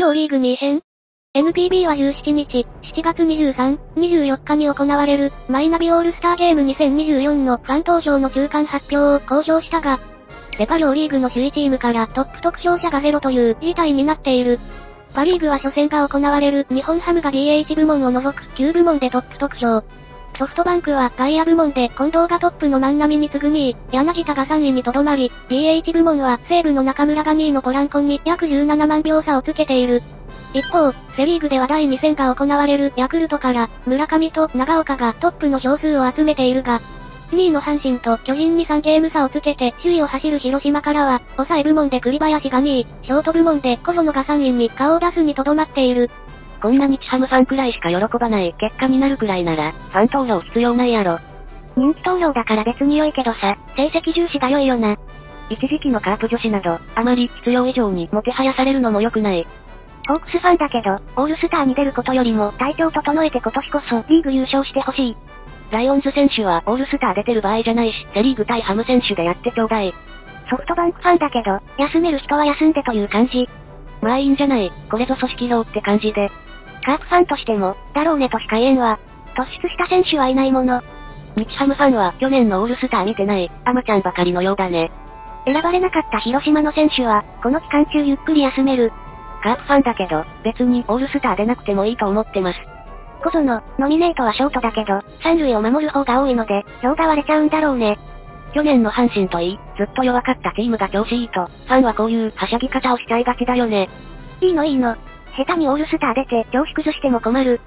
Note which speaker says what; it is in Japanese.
Speaker 1: 表リーグ2編？NPB は17日、7月23、24日に行われる、マイナビオールスターゲーム2024のファン投票の中間発表を公表したが、セパ両リーグの首位チームからトップ得票者がゼロという事態になっている。パリーグは初戦が行われる日本ハムが DH 部門を除く9部門でトップ得票。ソフトバンクは外野部門で近藤がトップの万波に次ぐ2位、柳田が3位にとどまり、DH 部門は西武の中村が2位のポランコンに約17万票差をつけている。一方、セリーグでは第2戦が行われるヤクルトから、村上と長岡がトップの票数を集めているが、2位の阪神と巨人に3ゲーム差をつけて首位を走る広島からは、抑え部門で栗林が2位、ショート部門で小園が3位に顔を出すにとどまっている。
Speaker 2: こんな日ハムファンくらいしか喜ばない結果になるくらいなら、ファン投票必要ないやろ。
Speaker 3: 人気投票だから別に良いけどさ、成績重視が良いよな。
Speaker 2: 一時期のカープ女子など、あまり必要以上にもてはやされるのも良くない。
Speaker 3: ホークスファンだけど、オールスターに出ることよりも体調整えて今年こそリーグ優勝してほしい。
Speaker 2: ライオンズ選手はオールスター出てる場合じゃないし、セリーグ対ハム選手でやってちょうだい。
Speaker 3: ソフトバンクファンだけど、休める人は休んでという感じ。
Speaker 2: まあいいんじゃない、これぞ組織票って感じで。
Speaker 3: カープファンとしても、だろうねとしか言えんわ。突出した選手はいないもの。
Speaker 2: 日ハムファンは去年のオールスター見てない、アマちゃんばかりのようだね。
Speaker 3: 選ばれなかった広島の選手は、この期間中ゆっくり休める。
Speaker 2: カープファンだけど、別にオールスター出なくてもいいと思ってます。
Speaker 3: 小園、ノミネートはショートだけど、三塁を守る方が多いので、票が割れちゃうんだろうね。
Speaker 2: 去年の阪神といい、ずっと弱かったチームが調子いいと、ファンはこういうはしゃぎ方をしちゃいがちだよね。
Speaker 3: いいのいいの。下手にオールスター出て調子崩しても困る。